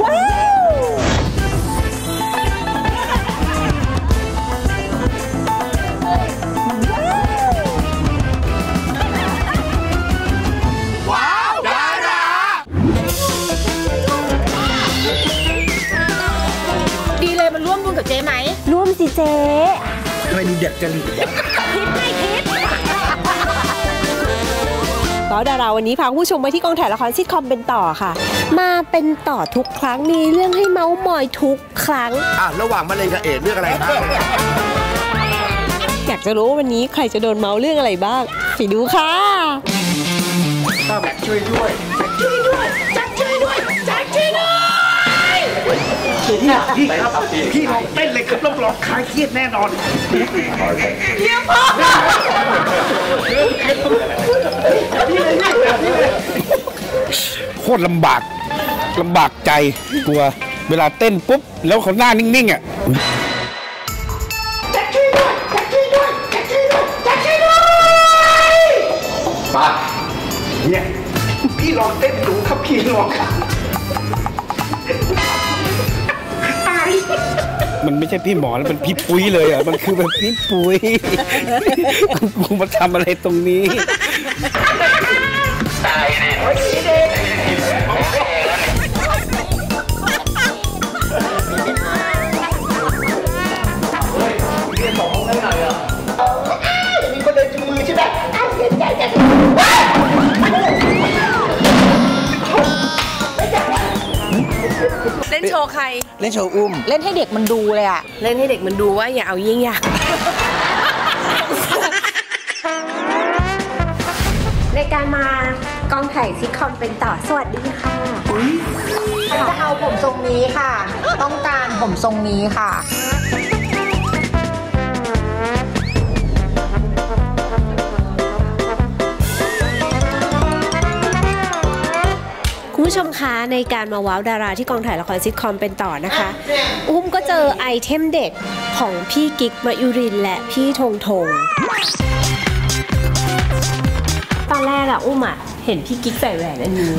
ว้าวดีเลยมันร่วมบุญกับเจ๊ไหมร่วมสิเจ๊ทำไมดูเด็ดจริ วดาราวันนี้พาคุณผู้ชมมาที่กองถ่ายละครซิทคอมเป็นต่อค่ะ มาเป็นต่อทุกครั้งมีเรื่องให้เมาส์มอยทุกครั้งอะระหว่างมะเร็งกับเอดส์เรื่องอะไรบ้างอยากจะรู้ว่าวันนี้ใครจะโดนเมาส์เรื่องอะไรบ้างไปดูค่ะป้าแบกช่วยด้วย พี่ครับพี่ลองเต้นเลยครับรับรองคลายเครียดแน่นอนโคตรลำบากลำบากใจกลัวเวลาเต้นปุ๊บ แล้วเขาหน้านิ่งๆอะป้าเนี่ยพี่ลองเต้นดูครับพี่ลองครับ ช่พี่หมอแล้วมันพี่ปุ้ยเลยอะมันคือแบบพี่ปุ้ยกูมาทำอะไรตรงนี้เเล่นโชว์อุ้ม เล่นให้เด็กมันดูเลยอะเล่นให้เด็กมันดูว่าอย่าเอายิ่งอย่างในการมากองถ่ายซิทคอมเป็นต่อสวัสดีค่ะฉันจะเอาผมทรงนี้ค่ะ ต้องการผมทรงนี้ค่ะ ผู้ชมคะในการมาว้าวดาราที่กองถ่ายละครซิทคอมเป็นต่อนะคะ อุ้มก็เจอไอเทมเด็ดของพี่กิ๊กมายุรินทร์และพี่ธงธงตอนแรกอะอุ้มอะเห็นพี่กิ๊กใส่แหวนอันนี้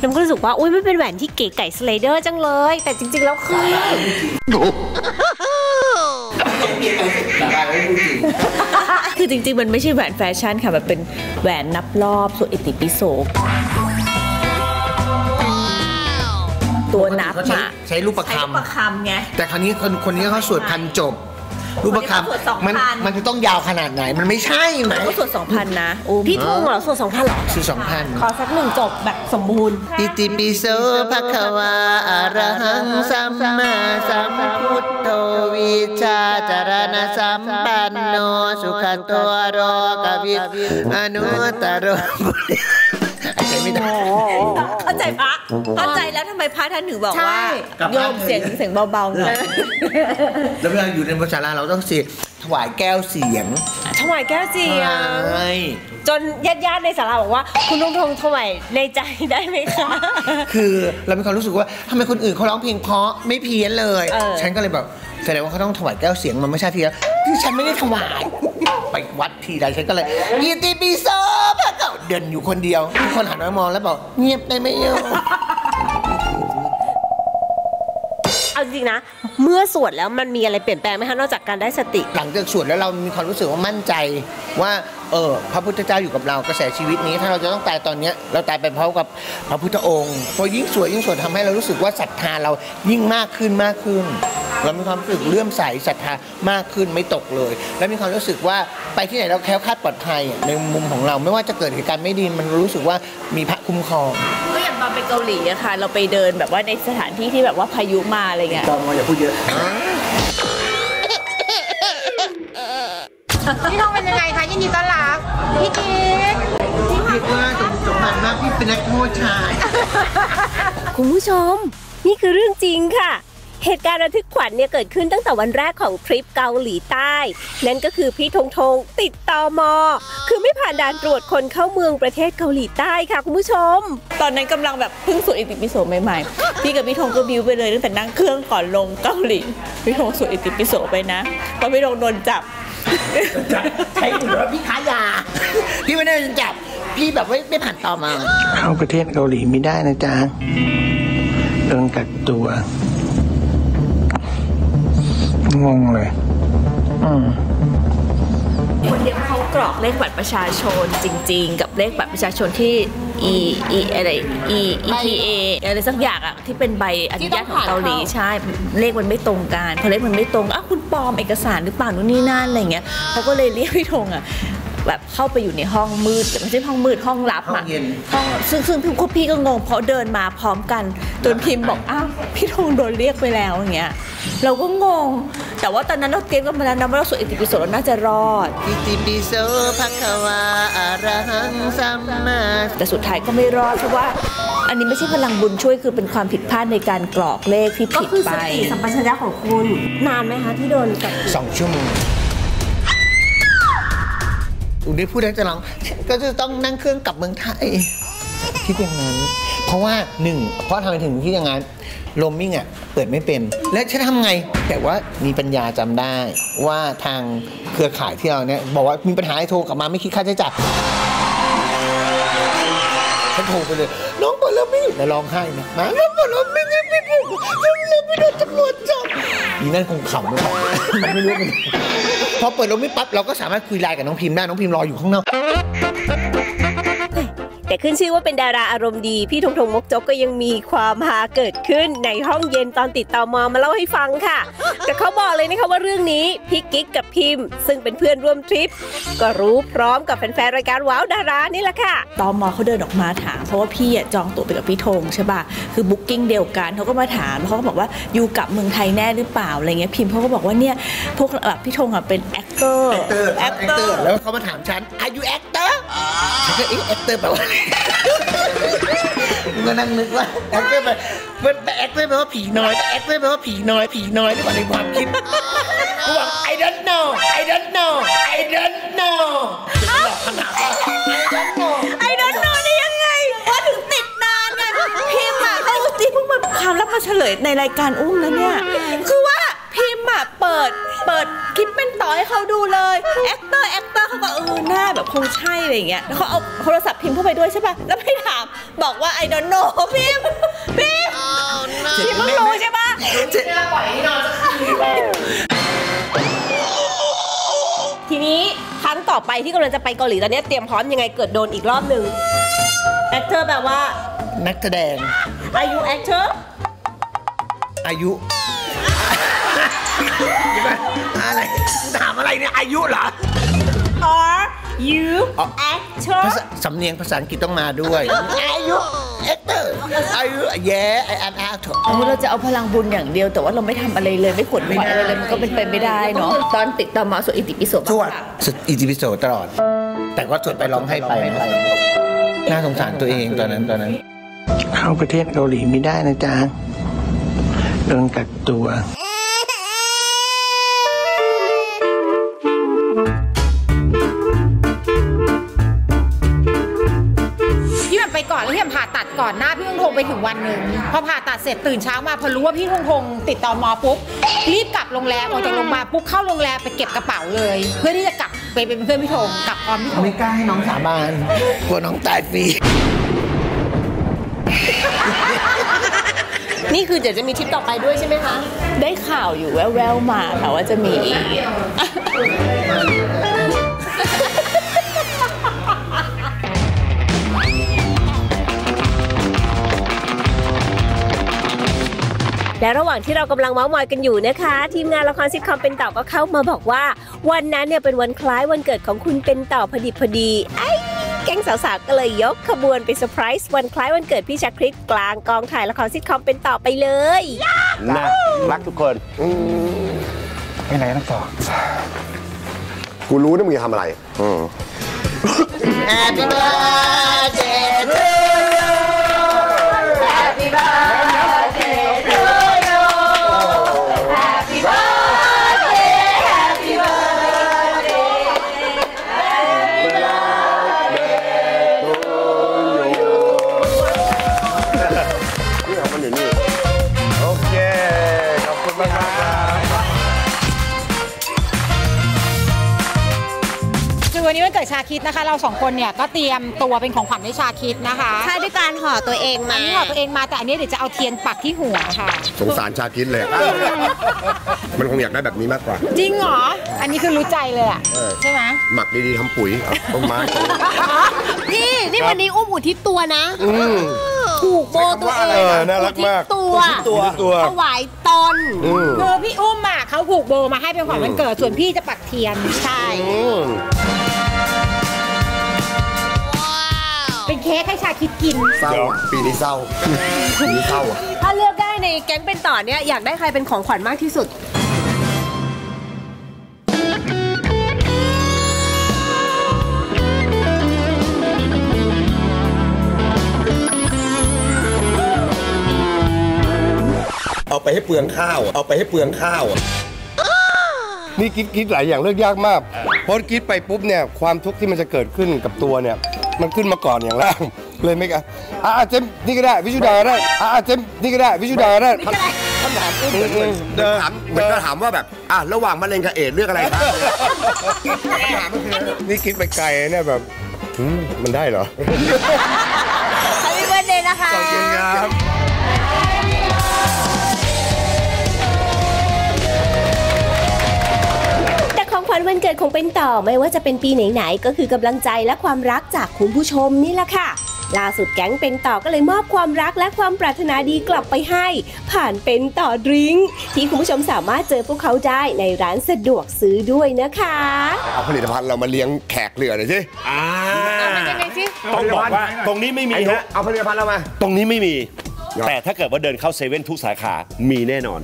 น้ำก็รู้สึกว่าอุ้ยไม่เป็นแหวนที่เก๋ไก่สไลเดอร์จังเลย แต่จริง ๆ แล้วคือคือจริง ๆ มันไม่ใช่แหวนแฟชั่นค่ะมันเป็นแหวนนับรอบส่วนอิติปิโส ตัวนับเขาใช้อะใช้รูปประใช้คลูกประคำไงำแต่คราวนี้คนคนนี้เขาสวดพันจบ รูปประคคนนี้เขาสวดสองำมันพัน มันจะต้องยาวขนาดไหน มันไม่ใช่ไหมก็ส่วนสองพันนะอุ้มพี่ธงเหรอส่วนสองพันหรอ คือสองพันขอสักหนึ่งจบแบบสมบูรณ์อิติปิโสภะคะวาอะระหังสัมมาสัมพุทโธวิชาจารณสัมปันโนสุขโตโรกวิทอนุตตรบุริอาจจะ ไม่ได้ เข้าใจพระเข้าใจแล้วทำไมพระท่านถึงบอกใช่ว่าโยมเสียงเสียงเบาๆหน่อยแล้วเวลาอยู่ในภาษาลาเราต้องเสียถวายแก้วเสียงถวายแก้วเสียง ใช่จนญาติๆในศาลาบอกว่า คุณลุงทงถวายในใจได้ไหมคะ คือเรามีความรู้สึกว่าทำไมคนอื่นเขาร้องเพลงเพราะไม่เพี้ยนเลย เออ ฉันก็เลยแบบแสดงว่าเขาต้องถวายแก้วเสียงมันไม่ใช่เพี้ยน ที่ฉันไม่ได้ถวาย ไปวัดทีไรฉันก็เลยอิติปิโสพระเก่าเดินอยู่คนเดียวทุกคนหันมามองแล้วบอกเงียบได้ไหมโยมเอาจริงๆนะ เมื่อสวดแล้วมันมีอะไรเปลี่ยนแปลงไหมคะนอกจากการได้สติ หลังจากสวดแล้วเรามีความรู้สึกว่ามั่นใจว่าเออพระพุทธเจ้าอยู่กับเรากระแสชีวิตนี้ ถ้าเราจะต้องตายตอนเนี้ยเราตายไปพร้อมกับพระพุทธองค์พอยิ่งสวดยิ่งสวดทำให้เรารู้สึกว่าศรัทธาเรายิ่งมากขึ้นมากขึ้น เรามีความรู้สึกเลื่อมใสศรัทธามากขึ้นไม่ตกเลย และมีความรู้สึกว่าไปที่ไหนเราแคล้วคลาดปลอดภัยในมุมของเราไม่ว่าจะเกิดเหตุการณ์ไม่ดีมันรู้สึกว่ามีพระคุ้มครองก็อย่างตอนไปเกาหลีอะค่ะ เราไปเดินแบบว่าในสถานที่ที่แบบว่าพายุมาอะไรเงี้ยจอมอย่าพูดเยอะพี่ทองเป็นยังไงคะยินดีต้อนรับพี่กิ๊กพี่ว่าสมสมบัติมากพี่เป็นนักโทษชาย คุณผู้ชม นี่คือเรื่องจริงค่ะ เหตุการณ์ระทึกขวัญเนี่ยเกิดขึ้นตั้งแต่วันแรกของทริปเกาหลีใต้ นั่นก็คือพี่ธงธงติดตอมอ คือไม่ผ่านด่านตรวจคนเข้าเมืองประเทศเกาหลีใต้ค่ะคุณผู้ชม ตอนนั้นกำลังแบบเพิ่งสวดอิติปิโสใหม่ๆ พี่กับพี่ธงก็บิวไปเลยตั้งแต่นั่งเครื่องก่อนลงเกาหลี พี่ธงสวดอิติปิโสไปนะเพราะพี่ธงโดนจับใช่หรือว่าพี่ค้ายา พี่ไม่ได้โดนจับ พี่แบบไม่ไม่ผ่านต่อมาเข้าประเทศเกาหลีไม่ได้นะจ๊ะโดนกักตัว งงเลย อืมคนเดียวเขากรอกเลขบัตรประชาชนจริง ๆ กับเลขบัตรประชาชนที่ e e อะไร e eta อะไรสักอย่างอะที่เป็นใบอนุญาตของเกาหลีใช่เลขมันไม่ตรงกันพอเลขมันไม่ตรงอ้าวคุณปลอมเอกสารหรือเปล่านู่นนี่นั่นอะไรเงี้ยเขาก็เลยเรียกพี่ธงอะ แบบเข้าไปอยู่ในห้องมืดแต่ไม่ใช่ห้องมืดห้องลับห้ออะงเย็น ห้องซึ่งซึ่งพี่พี่ก็งงเพราะเดินมาพร้อมกันจนพิมพ์บอกอ้าวพี่ธงโดนเรียกไปแล้วอย่างเงี้ยเราก็งง แต่ว่าตอนนั้นเราเตรียมกันมาแล้วนะว่าเราสวดอิติปิโสเราน่าจะรอด อิติปิโสภะคะวาอะระหังสัมมาแต่สุดท้ายก็ไม่รอดเพราะว่า อันนี้ไม่ใช่พลังบุญช่วยคือเป็นความผิดพลาดในการกรอกเลขที่ก็ผิดคือไปสติสัมปชัญญะของคุณนานไหมคะที่โดนกับสองชั่วโมง อุนี้พูดได้จะร้องก็จะต้องนั่งเครื่องกลับเมืองไทยคิดอย่างนั้น เพราะว่าหนึ่งเพราะทำไมถึงคิดอย่างนั้นโรมมิ่งอะเปิดไม่เป็น แล้วฉันทำไง แต่ว่ามีปัญญาจำได้ว่าทางเครือข่ายที่เราเนี่ยบอกว่ามีปัญหาให้โทรกลับมาไม่คิดค่าใช้จ่ายฉันโทรไปเลย น้องเปิดแล้วไม่แล้วร้องไห้นะมาน้องเปิดแล้วไม่ไม่ไม่ไม่ไม่ไม่โดนตำรวจจับอีนั่นคงขำเลยมันไม่รู้มัน พอเปิดล้วไม่ปั๊บเราก็สามารถคุยไลน์กับน้องพิมพ์ได้น้องพิมพ์รออยู่ข้างนอก ขึ้นชื่อว่าเป็นดาราอารมณ์ดี พี่ทงทงมกจกก็ยังมีความฮาเกิดขึ้นในห้องเย็นตอนติดตอมอมาเล่าให้ฟังค่ะ แต่เขาบอกเลยนะคะว่าเรื่องนี้พี่กิ๊กกับพิมพ์ ซึ่งเป็นเพื่อนร่วมทริป ก็รู้พร้อมกับแฟนๆรายการว้าวดารานี่แหละค่ะตอมอเขาเดินออกมาถามเพราะว่าพี่อะจองตั๋วไปกับพี่ธงใช่ป่ะคือ booking เดียวกันเขาก็มาถามเขาก็บอกว่าอยู่กลับเมืองไทยแน่หรือเปล่าอะไรเงี้ยพิมพ์เขาก็บอกว่าเนี่ยพวกแบบพี่ธงอะเป็นแอค actor actor แล้วเขามาถามฉัน are you actor ฉันก็เอ๊ะ actor แปลว่าอะไรมึงก็นั่งนึกว่า actor แปลมันแต่ actor แปลว่าผีน้อยแต่ actor แปลว่าผีน้อยผีน้อยหรือเปล่าในความคิดกูบอก I don't know I don't know I don't know จะหลอกขนาดว่า I don't know I don't know ได้ยังไงว่าถึงติดนานไงพิมพ์อะเขาจริงเพิ่งมาความลับมาเฉลยในรายการอุ้มแล้วเนี่ย คือว่าพิมพ์อะเปิด เปิดคลิปเป็นต่อให้เขาดูเลย actor actor เขาก็เออหน้าแบบคงใช่อะไรอย่างเงี้ยแล้วเขาเอาโทรศัพท์พิมพ์เข้าไปด้วยใช่ป่ะแล้วไม่ถามบอกว่าไอ้ดอนโนพิมพ์พิมพ์พิมพ์เพิ่งรู้ใช่ป่ะทีนี้ครั้งต่อไปที่กำลังจะไปเกาหลีตอนนี้เตรียมพร้อมยังไงเกิดโดนอีกรอบหนึ่ง actor แปลว่า นักแสดง are you actor อายุเดี๋ยวก่อนอะไรถามอะไรเนี่ยอายุเหรอ are you อ๋อ actor ภาษาสำเนียงภาษาอังกฤษต้องมาด้วยอายุ actor อายุ yeah I am actor สมมติเราจะเอาพลังบุญอย่างเดียว แต่ว่าเราไม่ทำอะไรเลยไม่ขวนขวายอะไรเลยมันก็เป็นไปไม่ได้เนาะตอนติดตามมาสวดอิติปิโสสวดสุดอิติปิโสตลอด แต่ก็สวดไปร้องให้ไปนะน่าสงสารตัวเองตอนนั้นตอนนั้น เข้าประเทศเกาหลีไม่ได้นะจ๊ะโดนกักตัว ก่อนหน้าพี่ทงทงไปถึงวันหนึ่งพอผ่าตัดเสร็จตื่นเช้ามาพอรู้ว่าพี่ทงทงติดต่อมอปุ๊บรีบกลับโรงแรมออกจากโรงพยาบาลปุ๊บเข้าโรงแรมไปเก็บกระเป๋าเลย เพื่อที่จะกลับไปเป็นเพื่อนพี่ทงกลับพร้อมพี่ทงไม่กล้าให้น้องสาบานกลัวน้องตายฟรีนี่คือเดี๋ยวจะมีทริปต่อไปด้วยใช่ไหมคะ ได้ข่าวอยู่แว่วๆมาค่ะว่าจะมีอีก และระหว่างที่เรากำลังเมาส์มอยกันอยู่นะคะ ทีมงานละครซิทคอมเป็นต่อก็เข้ามาบอกว่า วันนั้นเนี่ยเป็นวันคล้ายวันเกิดของคุณเป็นต่อพอดีพอดีไอ้แก๊งสาวๆก็เลยยกขบวนไปเซอร์ไพรส์วันคล้ายวันเกิดพี่ชาคริตกลางกองถ่ายละครซิทคอมเป็นต่อไปเลยนะรักทุกคนไปไหนนะต่อกูรู้นะมึงจะทำอะไรอืม Happy birthday อามันอยู่นี่ โอเค ขอบคุณมากครับสวัวันนี้วันเกิดชาคิดนะคะ เราสองคนเนี่ยก็เตรียมตัวเป็นของขวัญให้ชาคิดนะคะใช่ด้วยการห่อตัวเองอัมานนี้ห่อตัวเองมาแต่อันนี้เดี๋ยวจะเอาเทียนปักที่หัวค่ะ สงสารชาคิดเลย มันคงอยากได้แบบนี้มากกว่า จริงเหรอ อันนี้คือรู้ใจเลยอะเออใช่ไหมหมักดีๆทำปุ๋ยเอาต้นไม้นี่นี่วันนี้อุ้มอุทิศตัวนะอืม ผูกโบตัวเองเออน่ารักมากอุทิศตัวตัว ตัว ถวายตนอืม คือพี่อุ้มอะเขาผูกโบมาให้เป็นของวันเกิดส่วนพี่จะปักเทียนใช่ อืมเป็นเค้กให้ชาคิดกิน เศร้าอะปีนี้เศร้าปีนี้เศร้าอะถ้าเลือกได้ในแก๊งเป็นต่อเนี่ยอยากได้ใครเป็นของขวัญมากที่สุด เอาไปให้เปลืองข้าวอะเอาไปให้เปลืองข้าวอะนี่คิดคิดหลายอย่างเลือกยากมากเพราะคิดไปปุ๊บเนี่ยความทุกข์ที่มันจะเกิดขึ้นกับตัวเนี่ย มันขึ้นมาก่อนอย่างแรกเลยไม่กะอะอะเจมส์นี่ก็ได้วิชุดาก็ได้อะอะเจมส์นี่ก็ได้วิชุดาก็ได้คำถามเหมือนเหมือนถามเหมือนก็ถามว่าแบบอะระหว่างมะเร็งกับเอดส์เลือกอะไรครับคำถามก็คือนี่คิดไปไกลเนี่ยแบบอืมมันได้เหรอ Happy birthday นะคะขอบคุณครับ องขวัญวันเกิดของเป็นต่อไม่ว่าจะเป็นปีไหนๆก็คือกำลังใจและความรักจากคุณผู้ชมนี่แหละค่ะล่าสุดแก๊งเป็นต่อก็เลยมอบความรักและความปรารถนาดีกลับไปให้ ผ่านเป็นต่อดริงก์ที่คุณผู้ชมสามารถเจอพวกเขาได้ในร้านสะดวกซื้อด้วยนะคะ เอาผลิตภัณฑ์เรามาเลี้ยงแขกเรือหน่อยสิอ่ายังไงสิต้องบอกว่าตรงนี้ไม่มีไอ้หนุฮะเอาผลิตภัณฑ์เรามา ตรงนี้ไม่มีครับแต่ถ้าเกิดว่าเดินเข้าเซเว่นทุกสาขา มีแน่นอน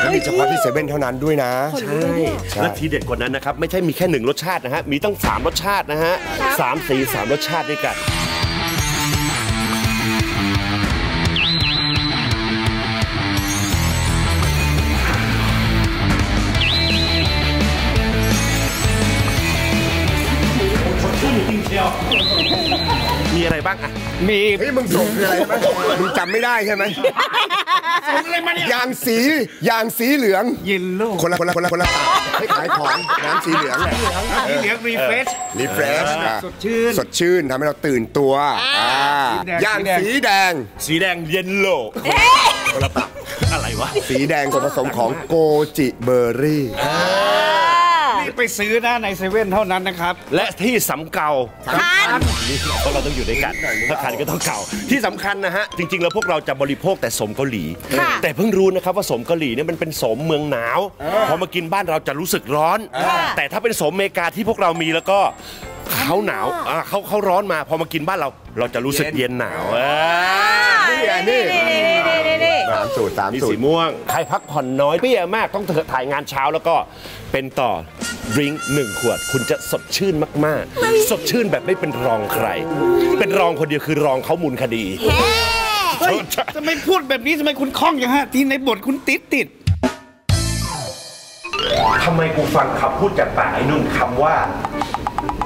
แล้วมีเฉพาะที่เซเว่นเท่านั้นด้วยนะ ใช่และทีเด็ดกว่านั้นนะครับ ไม่ใช่มีแค่หนึ่งรสชาตินะฮะ มีตั้ง 3 รสชาตินะฮะสามสีสามรสชาติด้วยกันมี อะไรบ้างอะ มีเฮ้ยมึงส่งคืออะไรไหมมึงจำไม่ได้ใช่ไหมส่งอะไรมาเนี่ยยางสียางสีเหลืองยินลูกคนละคนละคนละคนละตับให้ขายของน้ำสีเหลืองแหละสีเหลืองรีเฟรชรีเฟรชสดชื่นสดชื่นทำให้เราตื่นตัวอ่าสีแดงย่างสีแดง สีแดงเยนโลคนละตับอะไรวะ สีแดงส่วนผสมของโกจิเบอร์รี่นี่ ไปซื้อนะในเซเว่นเท่านั้นนะครับ และที่สำเกานี่เพราะเราต้องอยู่ด้วยกันถ้าคันก็ต้องเก่า ที่สำคัญนะฮะ จริง ๆ แล้วพวกเราจะบริโภคแต่สมเกาหลี แต่เพิ่งรู้นะครับว่าสมเกาหลีเนี่ยมันเป็นสมเมืองหนาว พอมากินบ้านเราจะรู้สึกร้อน แต่ถ้าเป็นสมอเมริกาที่พวกเรามีแล้วก็ เขาหนาวอ่าเขาเขาร้อนมาพอมากินบ้านเรา เราจะรู้สึกเย็นหนาวอ่านี่ไงนี่สามสูตรสามนี่สูตสีรม่วง ใครพักผ่อนน้อยเปี้ยมากต้องถ่ายงานเช้าแล้วก็เป็นต่อดริงก์หนึ่งขวด คุณจะสดชื่นมาก ๆ สดชื่นแบบไม่เป็นรองใคร เป็นรองคนเดียวคือรองเขามูลคดีเฮ้ยทำไมพูดแบบนี้ทำไมคุณคล่องอย่างฮะ ที่ในบทคุณติดติดทำไมกูฟังคำพูดจากปากไอ้นุ่นคำว่า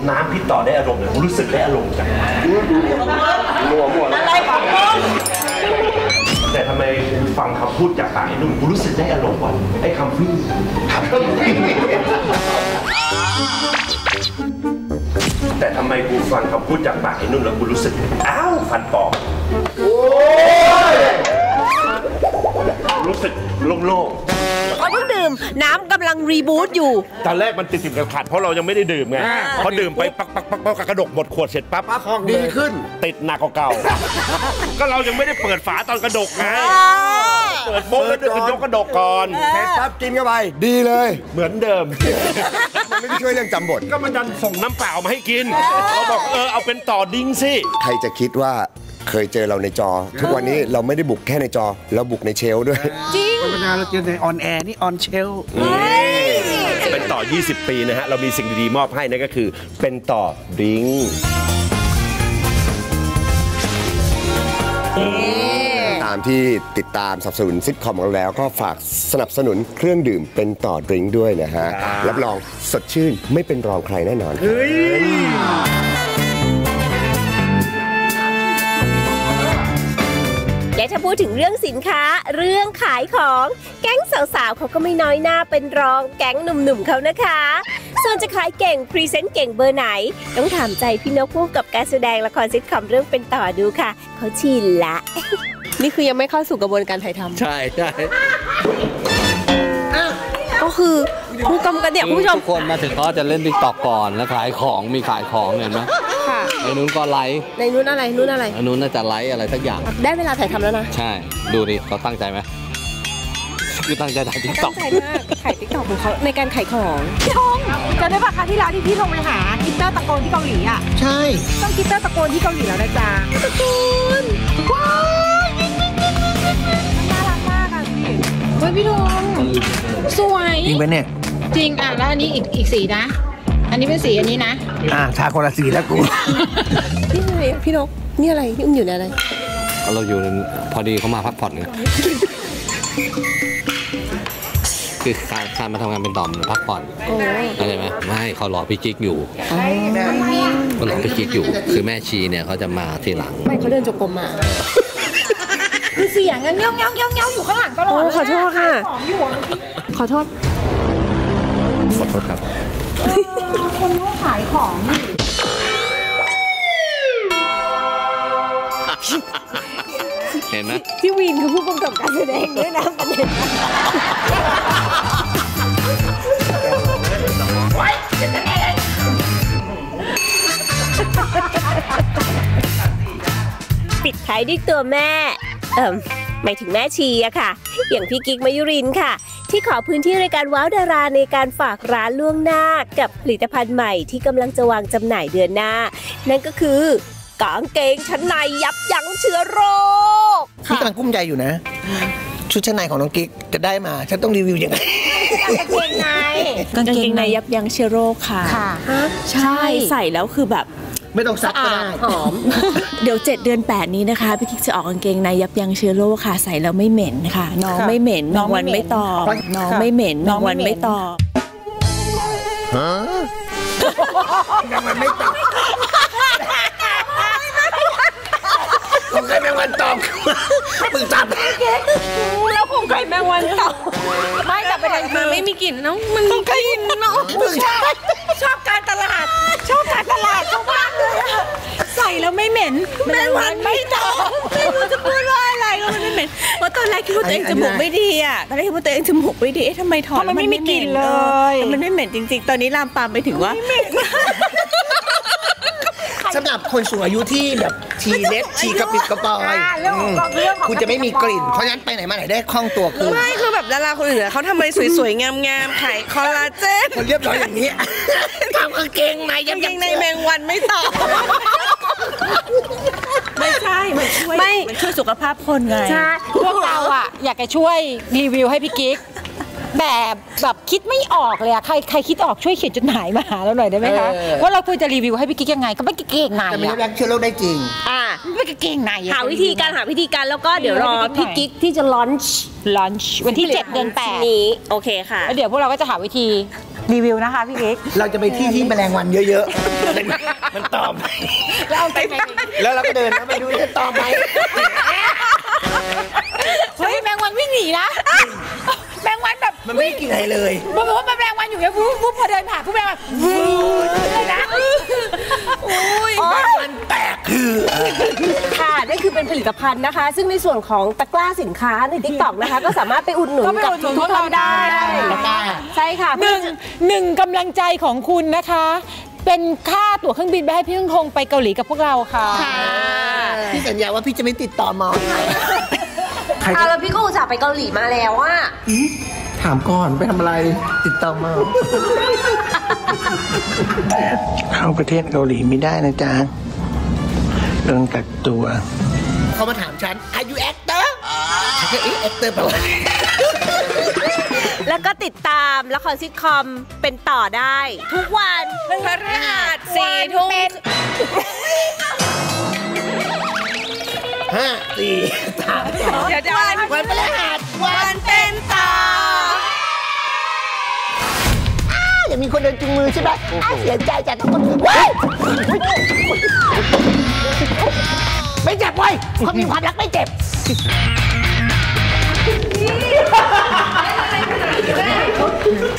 น้ำพี่ต่อได้อารมณ์เนี่ยกูรู้สึกได้อารมณ์จังแต่ทำไมกูฟังคำพูดจากปากไอ้นุ่นกูรู้สึกได้อารมณ์ว่ะไอ้คำวิ่งคำวิ่งแต่ทำไมกูฟังคำพูดจากปากไอ้นุ่นแล้วกูรู้สึกอ้าวฟันปลอมรู้สึกโล่งๆเขาเพิ่งดื่ม น้ำกำลังรีบูตอยู่ ตอนแรกมันติดติดๆขัดๆเพราะเรายังไม่ได้ดื่มไงพอดื่มไปปักปักปักปักกระดกหมดขวดเสร็จปั๊บดีขึ้น ติดหนักกว่าเก่า ก็เรายังไม่ได้เปิดฝาตอนกระดกไงเปิดโบ๊ะแล้วเดินยกกระดกก่อนเสร็จปั๊บกินเข้าไปดีเลย เหมือนเดิมมันไม่ได้ช่วยเรื่องจำบทก็มันดันส่งน้ำเปล่ามาให้กินเราบอกเออเอาเป็นต่อ drink สิใครจะคิดว่า เคยเจอเราในจอ ทุกวันนี้เราไม่ได้บุกแค่ในจอ เราบุกใน shelf ด้วยธรรมดาเราเจอใน on air นี่ on shelf เป็นต่อ 20 ปีนะฮะ เรามีสิ่งดีๆมอบให้นั่นก็คือ เป็นต่อดิ้งตามที่ติดตามสนับสนุนซิทคอมของเราแล้วก็ฝากสนับสนุนเครื่องดื่มเป็นต่อดริงก์ด้วยนะฮะ รับรองสดชื่นไม่เป็นรองใครแน่นอนครับ ถ้าพูดถึงเรื่องสินค้าเรื่องขายของ แก๊งสาวๆเขาก็ไม่น้อยหน้าเป็นรองแก๊งหนุ่มๆเขานะคะ ส่วนจะขายเก่ง present เก่งเบอร์ไหน ต้องถามใจพี่นกพูกับการแสดงละครซิทคอมเรื่องเป็นต่อดูค่ะเขาชินละ นี่คือยังไม่เข้าสู่กระบวนการถ่ายทำใช่ใช่ก็คือผู้กำกับเนี่ยคุณผู้ชม ทุกคนมาถึงเขาจะเล่น TikTok ก่อนแล้วขายของมีขายของเห็นไหมค่ะ ไอ้นู้นก็ไลฟ์ในนู้นอะไรนู้นอะไรไอ้นู้นน่าจะไลฟ์อะไรสักอย่าง ได้เวลาถ่ายทำแล้วนะ ใช่ ดูดิเขาตั้งใจไหมคือตั้งใจถ่ายติ๊กตตั้องกใจมากขายติ๊กต็อกของเขาในการขายของพี่ธงจำได้ปะคะที่ร้านที่พี่ธงไปหากิตเตอร์ตะโกนที่เกาหลีอะ ใช่ ต้องกิตเตอร์ตะโกนที่เกาหลีแล้วนะจ๊ะตะโกนว้าวน่ารักมากอะพี่เฮ้ยพี่ธงสวย จริงไหมเนี่ย จริงอะแล้วอันนี้อีกอีกสีนะ อันนี้เป็นสีอันนี้นะ อ่าทาคนละสีแล้วกู นี่อะไรพี่นกนี่อะไรนี่มันอยู่ในอะไร เราอยู่พอดีเขามาพักผ่อนไงคือการการมาทำงานเป็นต่อมหรือพักผ่อนโอ้เข้าใจไหมไม่เขารอพี่กิ๊กอยู่เขารอพี่กิ๊กอยู่ คือแม่ชีเนี่ยเขาจะมาทีหลัง ไม่เขาเดินจงกรมมาคือเสียงอะเงี้ยวเงี้ยวเงี้ยวเงี้ยวอยู่ข้างหลังตลอดโอ้เลยขอโทษค่ะของอยู่อะขอโทษขอโทษครับ คนรู้ขายของนี่เห็นไหมพี่วินคือผู้กำกับการแสดงด้วยนะประเด็นปิดท้ายด้วยตัวแม่ เอ่มหมายถึงแม่ชีอะค่ะ อย่างพี่กิ๊กมายุรินทร์ค่ะ ที่ขอพื้นที่รายการว้าวดาราในการฝากร้านล่วงหน้า กับผลิตภัณฑ์ใหม่ที่กำลังจะวางจำหน่ายเดือนหน้า นั่นก็คือกางเกงชั้นในยับยั้งเชื้อโรคพี่กำลังกุ้มใจอยู่นะ ชุดชั้นในของน้องกิ๊กจะได้มา ฉันต้องรีวิวยังไงกางเกงในยับยั้งเชื้อโรคค่ะค่ะ ใช่ใส่แล้วคือแบบ ไม่ต้องซักก็ได้หอม เดี๋ยว 7 เดือน 8 นี้นะคะ พี่กิ๊กจะออกกางเกงในยับยั้งเชื้อโรคค่ะ ใส่แล้วไม่เหม็นค่ะ น้องไม่เหม็นน้องไม่วันเหม็นไม่ตอบค่ะน้องไม่เหม็นน้องไม่วันเหม็นไม่ตอบยังมันไม่ตอบผมเคยแมงวันตอบมึงจับแล้วคงไก่แมงวันเต่าไม่แต่ประเด็นคือมันไม่มีกลิ่นน้องมันมีกลิ่นเนาะชอบการตลาด นแมงวันไม่ตอบไม่รู้จะพูดว่าอะไรก็มันไม่เหม็นเพราะตอนแรกคิดว่าตัวเองจมูกไม่ดีอะตอนแรกคิดว่าตัวเองจมูกไม่ดีเอ๊ะทำไมถอดเพราะมันไม่มีกลิ่นเลยออมันไม่เหม็นจริง ๆ ตอนนี้ลามปามไปถึงว่าสำหรับคนสูงอายุที่แบบฉี่เล็ดฉี่กระปิดกระปอยอ่าเรื่องของอืมเรื่องของคุณจะไม่มีกลิ่น เพราะฉะนั้นไปไหนมาไหนได้คล่องตัวคือไม่คือแบบดาราคนอื่นอะเขาทำอะไรสวยๆ งามๆขายคอลลาเจนคนเรียบร้อยอย่างนี้ทำกางเกงในยักางงเกยังในแมงวันไม่ตอบ ไม่ใช่ มันช่วยไม่ มันช่วยสุขภาพคนไง ใช่พวกเราอะอยากจะช่วยรีวิวให้พี่กิ๊กแต่แบบคิดไม่ออกเลยอะใครใครคิดออกช่วยเขียนจดหมายมาหาเราหน่อยได้ไหมคะ เออ ว่าเราควรจะรีวิวให้พี่กิ๊กยังไง ก็ไม่เก่งไหนแต่มันอะยับยั้งเชื้อโรคได้จริง อ่าไม่เก่งไหนอะ หาวิธีการหาวิธีการแล้วก็เดี๋ยวรอพี่กิ๊กที่จะลอนช์ลันช์วันที่ 7 เดือน8นี้ โอเคค่ะ แล้วเดี๋ยวพวกเราก็จะหาวิธี รีวิวนะคะพี่กิ๊กเราจะไปที่ที่แมลงวันเยอะๆ มันตอมแล้วเอาไปไหนแล้วเราก็เดินแล้วไปดูจะตอมไหมเฮ้ยแมงวันวิ่งหนีนะแม งวันแบบมันไม่ได้กินอะไรเลยบอกว่าแมงวันอยู่เนี่ยวูบวูบพอเดินผ่านผู้แมงวันวูบเลยนะแมลงวันแตกคือค่ะนั่นคือเป็นผลิตภัณฑ์นะคะ ซึ่งในส่วนของตะกร้าสินค้าใน t ิ k t o k นะคะ ก็สามารถไปอุดหนุนก็ไปกับอุดหนุนทุกๆท่านได้ตะกร้าใช่ค่ะหนึ่งหนึ่งกำลังใจของคุณนะคะ เป็นค่าตั๋วเครื่องบินไปให้พี่พึ่งทงไปเกาหลีกับพวกเราค่ะพี่สัญญาว่าพี่จะไม่ติดต่อมอ เอาแล้วพี่ก็อุตส่าห์ไปเกาหลีมาแล้วอะถามก่อนไปทำอะไร ติดต่อมา เข้าประเทศเกาหลีไม่ได้นะจ๊ะโดนกักตัว เขามาถามฉัน Are you actor ฉันก็เอ๊ะ actor แปลว่าอะไรแล้วก็ติดตามละครซิทคอมเป็นต่อได้ ทุกวันพฤหัสสี่ทุ่ม ห้าสี่สามสองเดี๋ยวจะวันวันพฤหัสวันเป็นต่ออ้าวอย่ามีคนเดินจุงมือใช่ไหมอ้าวเสียใจจัดทุกคนว้ายไม่เจ็บเว้ยคนมีความรักไม่เจ็บ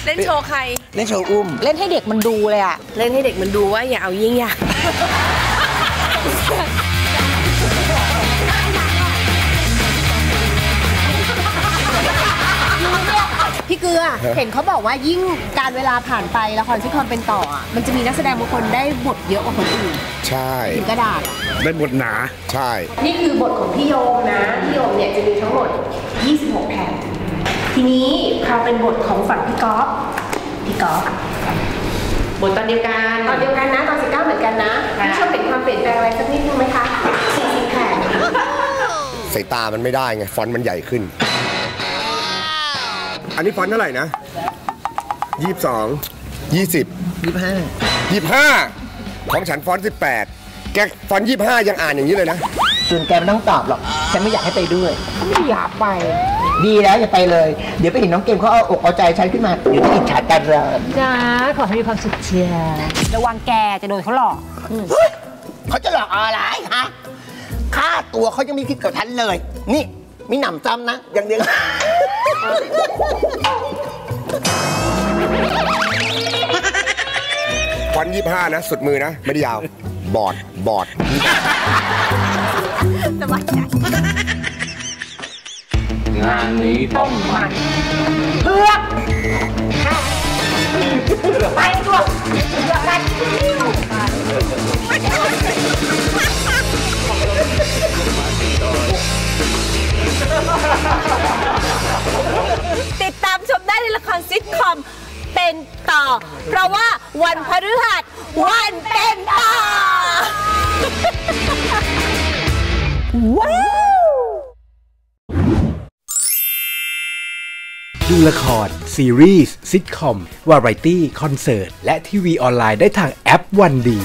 เล่นโชว์ใคร เล่นโชว์อุ้ม เล่นให้เด็กมันดูเลยอะเล่นให้เด็กมันดูว่าอย่าเอายิ่งอยาก ลือ เห็นเขาบอกว่ายิ่งการเวลาผ่านไปละครซิทคอมเป็นต่ออะมันจะมีนักแสดงบางคนได้บทเยอะกว่าคนอื่นใช่ถึงกระดาษอะได้บทหนาใช่ นี่คือบทของพี่โยมนะพี่โยมเนี่ยจะมีทั้งหมด 26 แผ่นทีนี้คราวเป็นบทของฝั่งพี่ก๊อฟพี่ก๊อฟบทตอนเดียวกันตอนเดียวกันนะตอน19เหมือนกันนะพี่ชอบเห็นความเปลี่ยนแปลงอะไรสักนิดนึงไหมคะ40แผ่นสายตามันไม่ได้ไงฟอนต์มันใหญ่ขึ้น อันนี้ฟอนต์เท่าไหร่นะยี่สิบสองยี่สิบยี่ห้ายี่ห้าของฉันฟอนต์สิบแปดแกฟอนต์ยี่ห้ายังอ่านอย่างนี้เลยนะส่วนแกไม่ต้องตอบหรอก ฉันไม่อยากให้ไปด้วย ไม่อยากไป ดีแล้วอย่าไปเลย เดี๋ยวไปเห็นน้องเกมเขาเอาอกเอาใจฉันขึ้นมา เดี๋ยวจะอิจฉากันเลยจ้าขอให้มีความสุขเชียร์ระวังแกจะโดนเขาหลอกเฮ้ยเขาจะหลอกเอาอะไรฮะค่าตัวเขายังไม่คิดกับฉันเลย นี่มีหนำซ้ำนะอย่างเดียว ฟอนยี่ห้านะ สุดมือนะ ไม่ได้ยาว บอด บอดงานนี้ต้องมัน ติดตามชมได้ในละครซิทคอมเป็นต่อ เพราะว่าวันพฤหัสวันเป็นต่อ ว้าว ดูละคร ซีรีส์ซิทคอม วาไรตี้ คอนเสิร์ต และทีวีออนไลน์ได้ทางแอปวันดี